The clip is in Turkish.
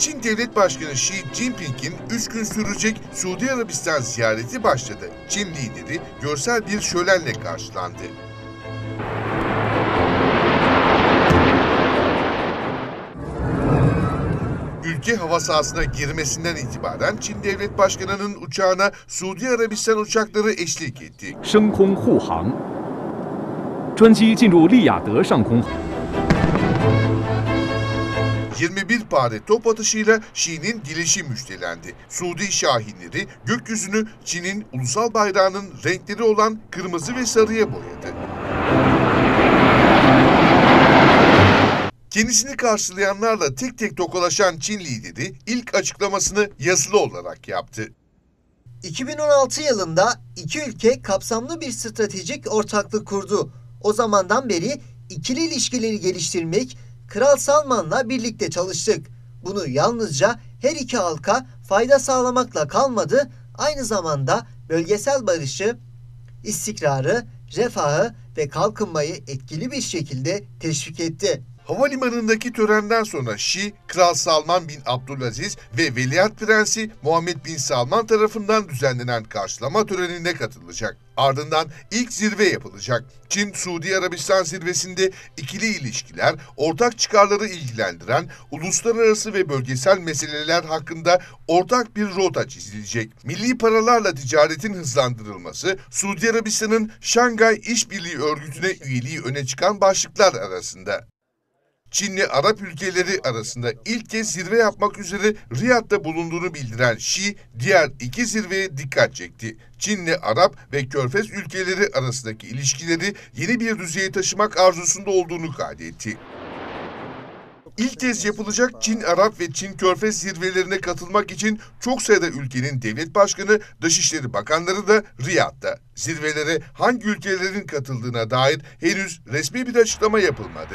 Çin Devlet Başkanı Xi Jinping'in 3 gün sürecek Suudi Arabistan ziyareti başladı. Çin lideri görsel bir şölenle karşılandı. Ülke hava sahasına girmesinden itibaren Çin Devlet Başkanı'nın uçağına Suudi Arabistan uçakları eşlik etti. 21 pare top atışıyla Şii'nin dilişi müjdelendi. Suudi Şahinleri gökyüzünü Çin'in ulusal bayrağının renkleri olan kırmızı ve sarıya boyadı. Kendisini karşılayanlarla tek tek tokalaşan Çin lideri ilk açıklamasını yazılı olarak yaptı. 2016 yılında iki ülke kapsamlı bir stratejik ortaklık kurdu. O zamandan beri ikili ilişkileri geliştirmek, Kral Salman'la birlikte çalıştık. Bunu yalnızca her iki halka fayda sağlamakla kalmadı, aynı zamanda bölgesel barışı, istikrarı, refahı ve kalkınmayı etkili bir şekilde teşvik etti. Havalimanındaki törenden sonra Şi, Kral Salman bin Abdülaziz ve Veliaht Prensi Muhammed bin Salman tarafından düzenlenen karşılama törenine katılacak. Ardından ilk zirve yapılacak. Çin-Suudi Arabistan zirvesinde ikili ilişkiler, ortak çıkarları ilgilendiren uluslararası ve bölgesel meseleler hakkında ortak bir rota çizilecek. Milli paralarla ticaretin hızlandırılması, Suudi Arabistan'ın Şangay İşbirliği Örgütü'ne üyeliği öne çıkan başlıklar arasında. Çinli Arap ülkeleri arasında ilk kez zirve yapmak üzere Riyad'da bulunduğunu bildiren Şi, diğer iki zirveye dikkat çekti. Çinli Arap ve Körfez ülkeleri arasındaki ilişkileri yeni bir düzeye taşımak arzusunda olduğunu kaydetti. İlk kez yapılacak Çin Arap ve Çin Körfez zirvelerine katılmak için çok sayıda ülkenin devlet başkanı, dışişleri bakanları da Riyad'da. Zirvelere hangi ülkelerin katıldığına dair henüz resmi bir açıklama yapılmadı.